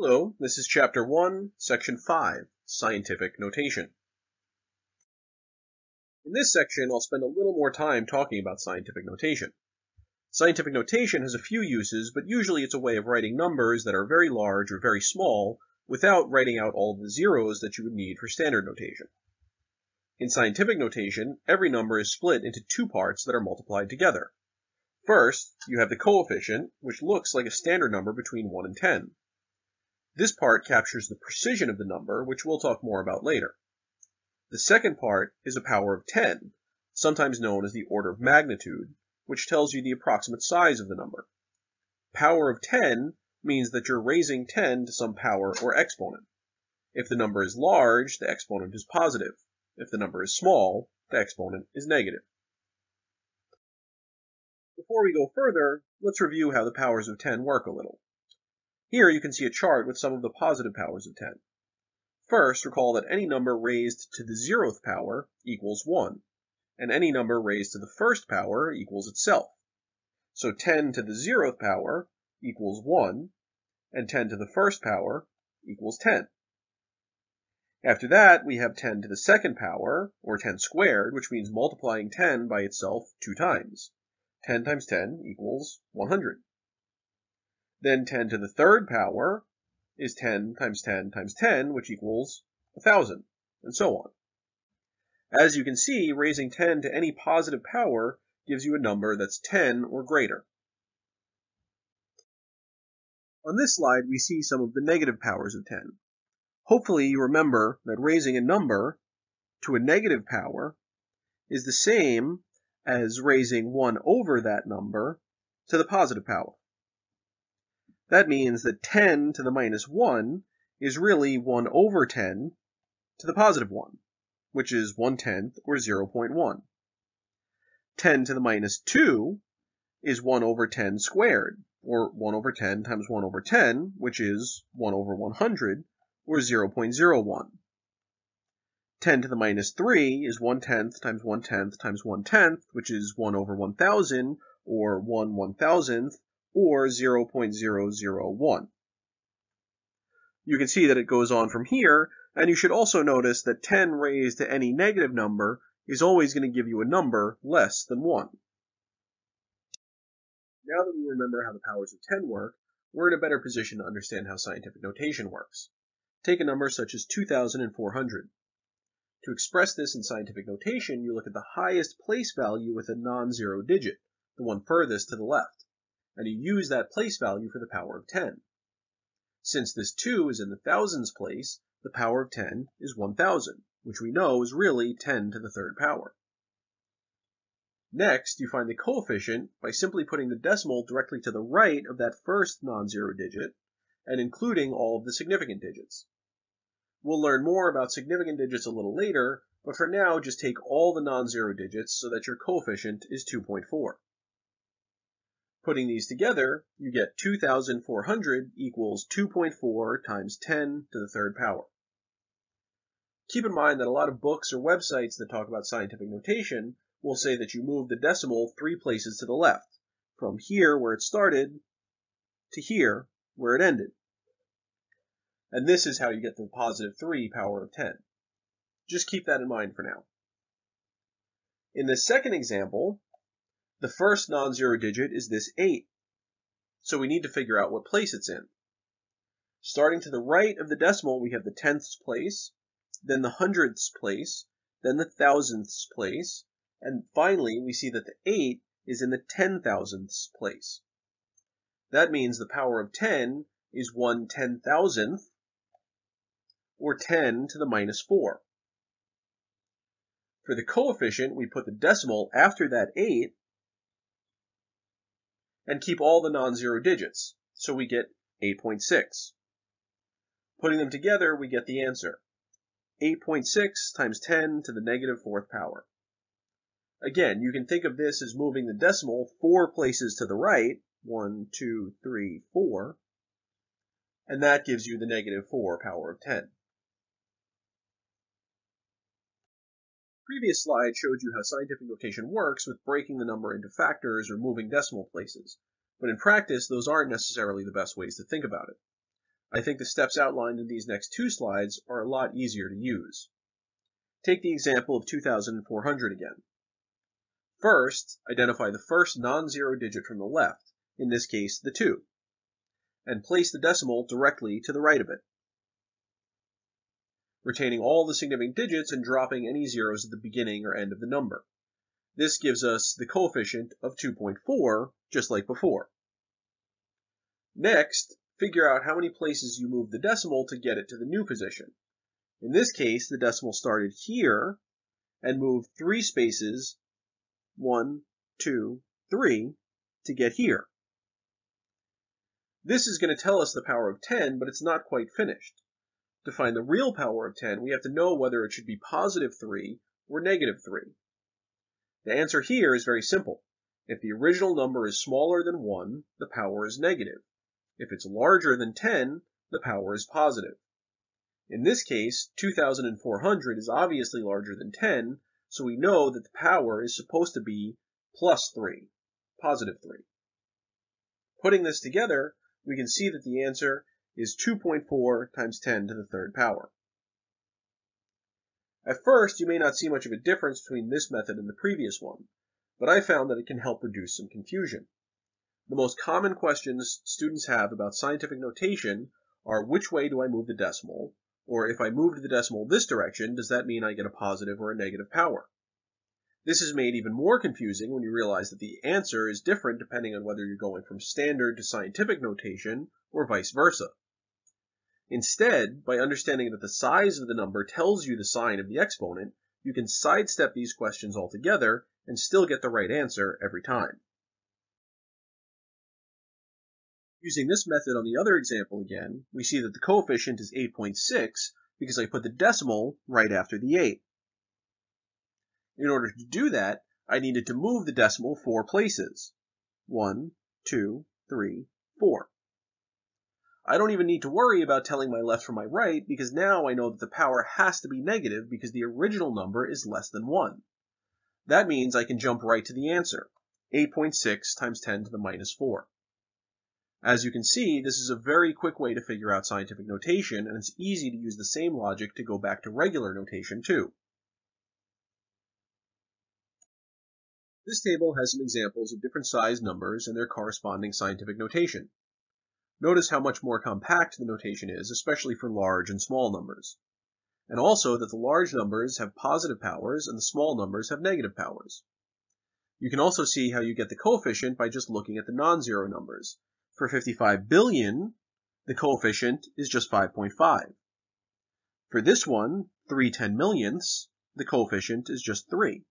Hello, this is Chapter 1, Section 5, Scientific Notation. In this section, I'll spend a little more time talking about scientific notation. Scientific notation has a few uses, but usually it's a way of writing numbers that are very large or very small without writing out all of the zeros that you would need for standard notation. In scientific notation, every number is split into two parts that are multiplied together. First, you have the coefficient, which looks like a standard number between 1 and 10. This part captures the precision of the number, which we'll talk more about later. The second part is a power of 10, sometimes known as the order of magnitude, which tells you the approximate size of the number. Power of 10 means that you're raising 10 to some power or exponent. If the number is large, the exponent is positive. If the number is small, the exponent is negative. Before we go further, let's review how the powers of 10 work a little. Here you can see a chart with some of the positive powers of 10. First, recall that any number raised to the zeroth power equals 1, and any number raised to the first power equals itself. So 10 to the zeroth power equals 1, and 10 to the first power equals 10. After that, we have 10 to the second power, or 10 squared, which means multiplying 10 by itself two times. 10 times 10 equals 100. Then 10 to the third power is 10 times 10 times 10, which equals 1000, and so on. As you can see, raising 10 to any positive power gives you a number that's 10 or greater. On this slide, we see some of the negative powers of 10. Hopefully you remember that raising a number to a negative power is the same as raising 1 over that number to the positive power. That means that 10 to the minus 1 is really 1 over 10 to the positive 1, which is 1 tenth or 0.1. 10 to the minus 2 is 1 over 10 squared, or 1 over 10 times 1 over 10, which is 1 over 100, or 0.01. 10 to the minus 3 is 1 tenth times 1 tenth times 1 tenth, which is 1 over 1000, or 1 one thousandth, or 0.001. You can see that it goes on from here, and you should also notice that 10 raised to any negative number is always going to give you a number less than 1. Now that we remember how the powers of 10 work, we're in a better position to understand how scientific notation works. Take a number such as 2,400. To express this in scientific notation, you look at the highest place value with a non-zero digit, the one furthest to the left and you use that place value for the power of 10. Since this 2 is in the thousands place, the power of 10 is 1000, which we know is really 10 to the third power. Next, you find the coefficient by simply putting the decimal directly to the right of that first non-zero digit and including all of the significant digits. We'll learn more about significant digits a little later, but for now just take all the non-zero digits so that your coefficient is 2.4. Putting these together, you get 2,400 equals 2.4 times 10 to the third power. Keep in mind that a lot of books or websites that talk about scientific notation will say that you move the decimal three places to the left, from here where it started to here where it ended. And this is how you get the positive 3 power of 10. Just keep that in mind for now. In the second example, the first non-zero digit is this 8. So we need to figure out what place it's in. Starting to the right of the decimal, we have the tenths place, then the hundredths place, then the thousandths place, and finally we see that the 8 is in the ten thousandths place. That means the power of 10 is 1 ten thousandth, or 10 to the minus 4. For the coefficient, we put the decimal after that 8, and keep all the non-zero digits, so we get 8.6. Putting them together, we get the answer. 8.6 times 10 to the negative fourth power. Again, you can think of this as moving the decimal four places to the right, 1, 2, 3, 4, and that gives you the negative 4 power of 10. Previous slide showed you how scientific notation works with breaking the number into factors or moving decimal places, but in practice those aren't necessarily the best ways to think about it. I think the steps outlined in these next two slides are a lot easier to use. Take the example of 2400 again. First, identify the first non-zero digit from the left, in this case the 2, and place the decimal directly to the right of it, retaining all the significant digits and dropping any zeros at the beginning or end of the number. This gives us the coefficient of 2.4, just like before. Next, figure out how many places you move the decimal to get it to the new position. In this case, the decimal started here and moved three spaces, one, two, three, to get here. This is going to tell us the power of 10, but it's not quite finished. To find the real power of 10, we have to know whether it should be positive 3 or negative 3. The answer here is very simple. If the original number is smaller than 1, the power is negative. If it's larger than 10, the power is positive. In this case, 2,400 is obviously larger than 10, so we know that the power is supposed to be plus 3, positive 3. Putting this together, we can see that the answer is 2.4 times 10 to the third power. At first, you may not see much of a difference between this method and the previous one, but I found that it can help reduce some confusion. The most common questions students have about scientific notation are which way do I move the decimal, or if I moved the decimal this direction, does that mean I get a positive or a negative power? This is made even more confusing when you realize that the answer is different depending on whether you're going from standard to scientific notation or vice versa. Instead, by understanding that the size of the number tells you the sign of the exponent, you can sidestep these questions altogether and still get the right answer every time. Using this method on the other example again, we see that the coefficient is 8.6 because I put the decimal right after the 8. In order to do that, I needed to move the decimal four places. 1, 2, 3, 4. I don't even need to worry about telling my left from my right because now I know that the power has to be negative because the original number is less than 1. That means I can jump right to the answer, 8.6 times 10 to the minus 4. As you can see, this is a very quick way to figure out scientific notation, and it's easy to use the same logic to go back to regular notation too. This table has some examples of different sized numbers and their corresponding scientific notation. Notice how much more compact the notation is, especially for large and small numbers. And also that the large numbers have positive powers and the small numbers have negative powers. You can also see how you get the coefficient by just looking at the non-zero numbers, for 55 billion, the coefficient is just 5.5. For this one, 3 10 millionths, the coefficient is just 3.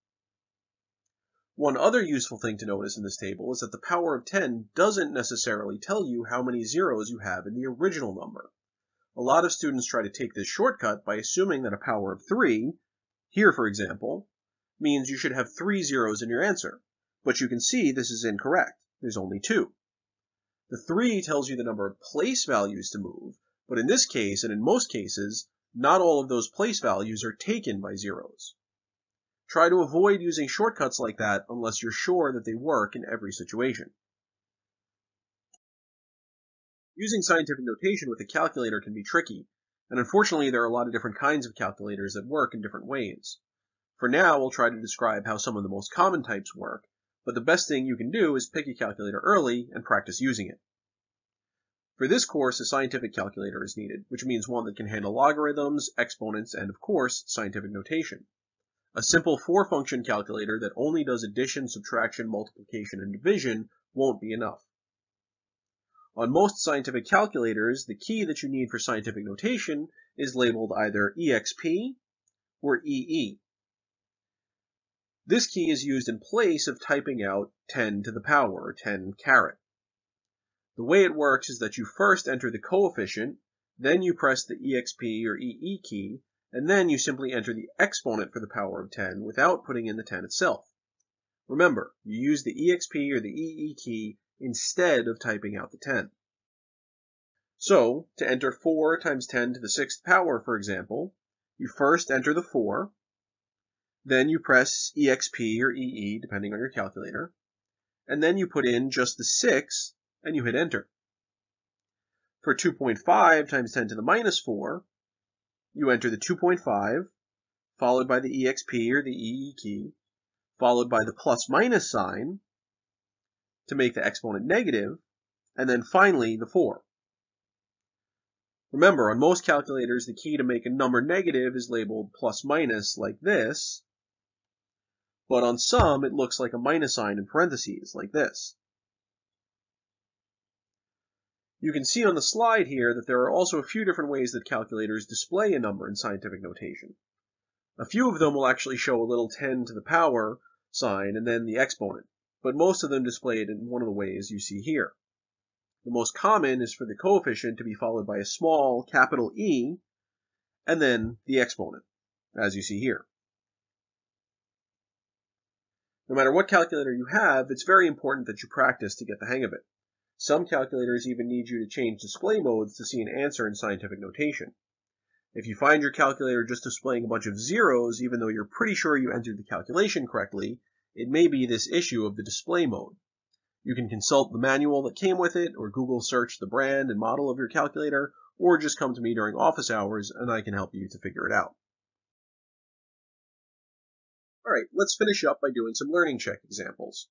One other useful thing to notice in this table is that the power of 10 doesn't necessarily tell you how many zeros you have in the original number. A lot of students try to take this shortcut by assuming that a power of 3, here for example, means you should have 3 zeros in your answer. But you can see this is incorrect. There's only 2. The 3 tells you the number of place values to move, but in this case, and in most cases, not all of those place values are taken by zeros. Try to avoid using shortcuts like that unless you're sure that they work in every situation. Using scientific notation with a calculator can be tricky, and unfortunately there are a lot of different kinds of calculators that work in different ways. For now, we'll try to describe how some of the most common types work, but the best thing you can do is pick a calculator early and practice using it. For this course, a scientific calculator is needed, which means one that can handle logarithms, exponents, and of course, scientific notation. A simple four-function calculator that only does addition, subtraction, multiplication, and division won't be enough. On most scientific calculators, the key that you need for scientific notation is labeled either EXP or EE. This key is used in place of typing out 10 to the power, or 10 caret. The way it works is that you first enter the coefficient, then you press the exp or ee key, and then you simply enter the exponent for the power of 10 without putting in the 10 itself. Remember, you use the exp or the ee key instead of typing out the 10. So, to enter 4 times 10 to the sixth power, for example, you first enter the 4, then you press EXP or EE, depending on your calculator. And then you put in just the 6 and you hit enter. For 2.5 times 10 to the minus 4, you enter the 2.5, followed by the exp or the EE key, followed by the plus minus sign to make the exponent negative, and then finally the 4. Remember, on most calculators, the key to make a number negative is labeled plus minus like this, but on some it looks like a minus sign in parentheses like this. You can see on the slide here that there are also a few different ways that calculators display a number in scientific notation. A few of them will actually show a little 10 to the power sign and then the exponent, but most of them display it in one of the ways you see here. The most common is for the coefficient to be followed by a small capital E and then the exponent, as you see here. No matter what calculator you have, it's very important that you practice to get the hang of it. Some calculators even need you to change display modes to see an answer in scientific notation. If you find your calculator just displaying a bunch of zeros, even though you're pretty sure you entered the calculation correctly, it may be this issue of the display mode. You can consult the manual that came with it, or Google search the brand and model of your calculator, or just come to me during office hours and I can help you to figure it out. Alright, let's finish up by doing some learning check examples.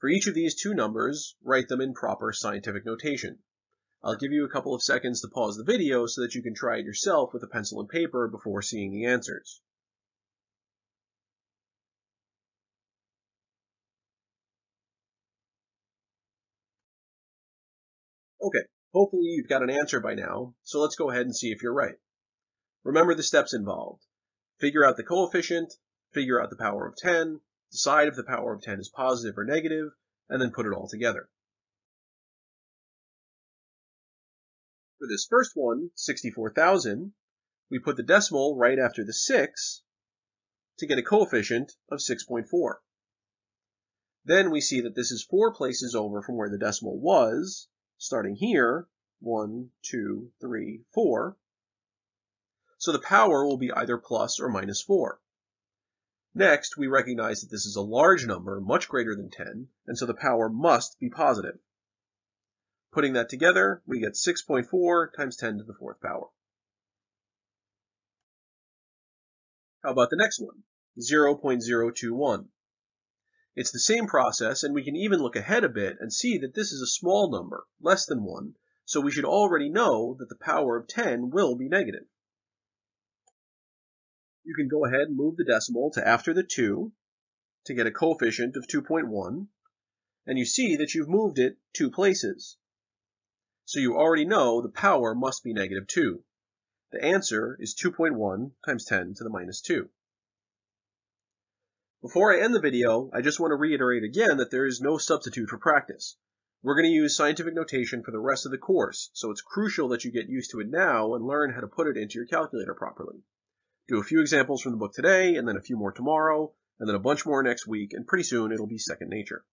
For each of these two numbers, write them in proper scientific notation. I'll give you a couple of seconds to pause the video so that you can try it yourself with a pencil and paper before seeing the answers. Okay, hopefully you've got an answer by now, so let's go ahead and see if you're right. Remember the steps involved. Figure out the coefficient, figure out the power of 10, decide if the power of 10 is positive or negative, and then put it all together. For this first one, 64,000, we put the decimal right after the 6 to get a coefficient of 6.4. Then we see that this is four places over from where the decimal was, starting here, 1, 2, 3, 4. So the power will be either plus or minus 4. Next, we recognize that this is a large number, much greater than 10, and so the power must be positive. Putting that together, we get 6.4 times 10 to the fourth power. How about the next one? 0.021. It's the same process, and we can even look ahead a bit and see that this is a small number, less than 1, so we should already know that the power of 10 will be negative you can go ahead and move the decimal to after the 2 to get a coefficient of 2.1, and you see that you've moved it two places. So you already know the power must be negative 2. The answer is 2.1 times 10 to the minus 2. Before I end the video, I just want to reiterate again that there is no substitute for practice. We're going to use scientific notation for the rest of the course, so it's crucial that you get used to it now and learn how to put it into your calculator properly do a few examples from the book today, and then a few more tomorrow, and then a bunch more next week, and pretty soon it'll be second nature.